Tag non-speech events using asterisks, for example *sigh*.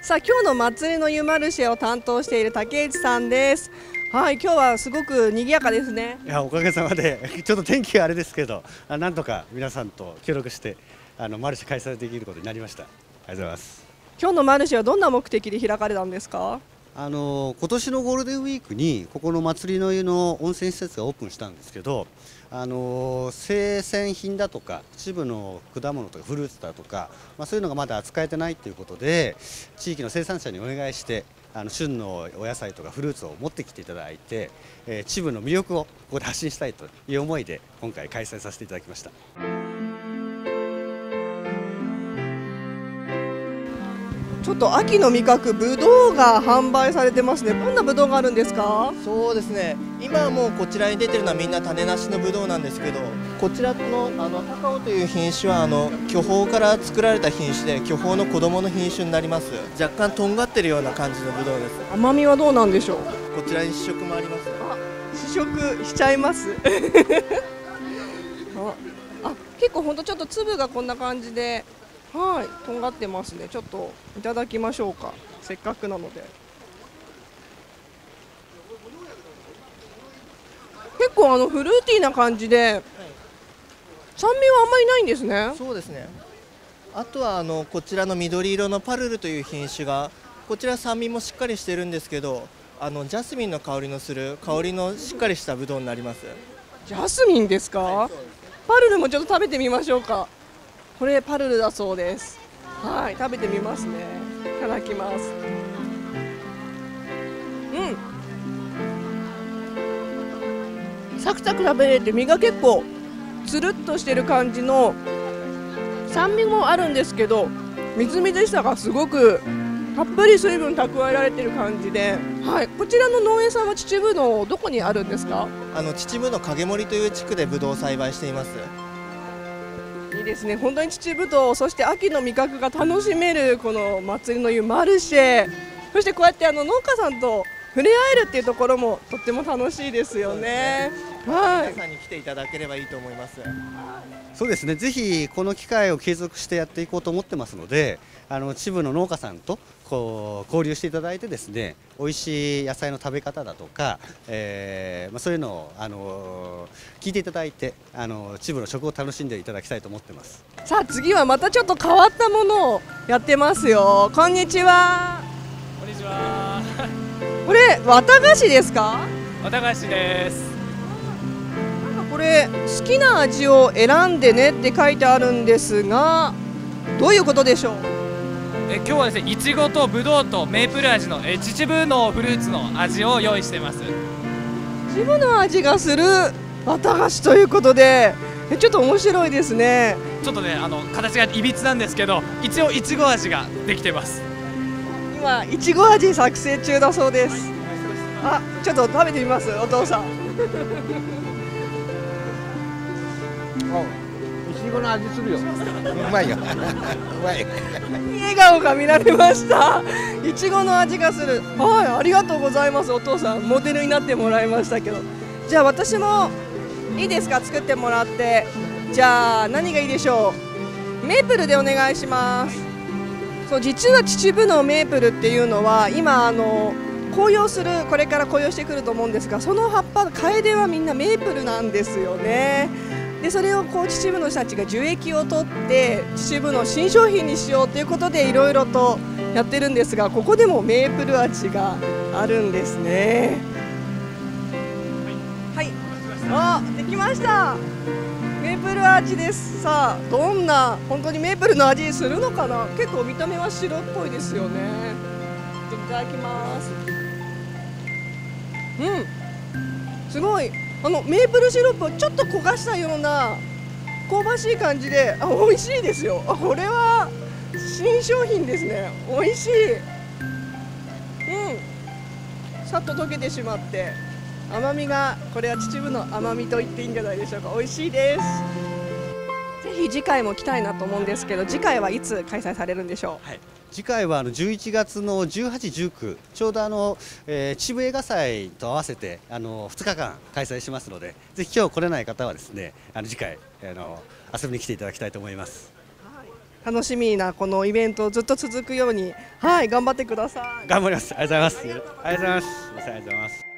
さあ今日の祭りの湯マルシェを担当している竹内さんです。はい今日はすごく賑やかですね。いやおかげさまで *laughs* ちょっと天気があれですけどあなんとか皆さんと協力してあのマルシェ開催できることになりました。ありがとうございます。今日のマルシェはどんな目的で開かれたんですか？あの今年のゴールデンウィークにここの祭りの湯の温泉施設がオープンしたんですけどあの生鮮品だとか一部の果物とかフルーツだとか、まあ、そういうのがまだ扱えてないということで地域の生産者にお願いしてあの旬のお野菜とかフルーツを持ってきていただいて、えー、秩父の魅力をここで発信したいという思いで今回開催させていただきました。ちょっと秋の味覚ぶどうが販売されてますね。どんなぶどうがあるんですか？そうですね。今はもうこちらに出てるのはみんな種なしのぶどうなんですけどこちらのあの高尾という品種はあの巨峰から作られた品種で巨峰の子供の品種になります。若干とんがってるような感じのぶどうです。甘みはどうなんでしょう？こちらに試食もあります。あ試食しちゃいます？*laughs* ああ結構ほんとちょっと粒がこんな感じではい、とんがってますね。ちょっといただきましょうか。せっかくなので。結構あのフルーティーな感じで、はい、酸味はあんまりないんですね。そうですね。あとはあのこちらの緑色のパルルという品種が、こちら酸味もしっかりしてるんですけど、あのジャスミンの香りのする香りのしっかりしたブドウになります。ジャスミンですか？はい、パルルもちょっと食べてみましょうか。これパルルだそうです。はい食べてみますね。いただきます。うん。サクサク食べれて身が結構つるっとしてる感じの酸味もあるんですけどみずみずしさがすごくたっぷり水分蓄えられてる感じで、はい、こちらの農園さんは秩父のどこにあるんですか？あの秩父の影森という地区でブドウを栽培しています。ですね本当に秩父とそして秋の味覚が楽しめるこの祭りの湯マルシェそしてこうやってあの農家さんと触れ合えるっていうところもとっても楽しいですよね。はい、皆さんに来ていただければいいと思います。そうですね。ぜひこの機会を継続してやっていこうと思ってますので、あの秩父の農家さんとこう交流していただいてですね、美味しい野菜の食べ方だとか、えー、まあそういうのをあの聞いていただいて、あの秩父の食を楽しんでいただきたいと思ってます。さあ次はまたちょっと変わったものをやってますよ。こんにちは。こんにちは。これ綿菓子ですか？綿菓子ですれ好きな味を選んでねって書いてあるんですがどういうことでしょう？え今日はですねいちごとぶどうとメープル味のえ秩父のフルーツの味を用意してます。秩父の味がする綿菓子ということでえちょっと面白いですね。ちょっとねあの形がいびつなんですけど一応いちご味ができてます。今いちご味作成中だそうです。あちょっと食べてみますお父さんいちごの味するようまいようまい笑顔が見られましたいちごの味がするはいありがとうございますお父さん。モデルになってもらいましたけどじゃあ私もいいですか作ってもらってじゃあ何がいいでしょうメープルでお願いしますそう実は秩父のメープルっていうのは今あの紅葉するこれから紅葉してくると思うん。ですがその葉っぱカエデはみん。なメープルなん。ですよねでそれをこう秩父の人たちが樹液を取って秩父の新商品にしようということでいろいろとやってるんですがここでもメープル味があるんですね。はい、はい、あできました。メープル味です。さあどんな本当にメープルの味するのかな。結構見た目は白っぽいですよね。いただきます。うん。すごいあのメープルシロップをちょっと焦がしたような香ばしい感じであ美味しいですよ。あこれは新商品ですね。美味しい。うん。さっと溶けてしまって甘みがこれは秩父の甘みと言っていいんじゃないでしょうか。美味しいです。ぜひ次回も来たいなと思うんですけど次回はいつ開催されるんでしょう、はい、次回はあの11月の18、19ちょうどあの、えー、秩父映画祭と合わせてあの2日間開催しますのでぜひ今日来れない方はですねあの次回あの遊びに来ていただきたいと思います。はい。楽しみなこのイベントずっと続くようにはい頑張ってください。頑張ります。ありがとうございます。ありがとうございます。ありがとうございます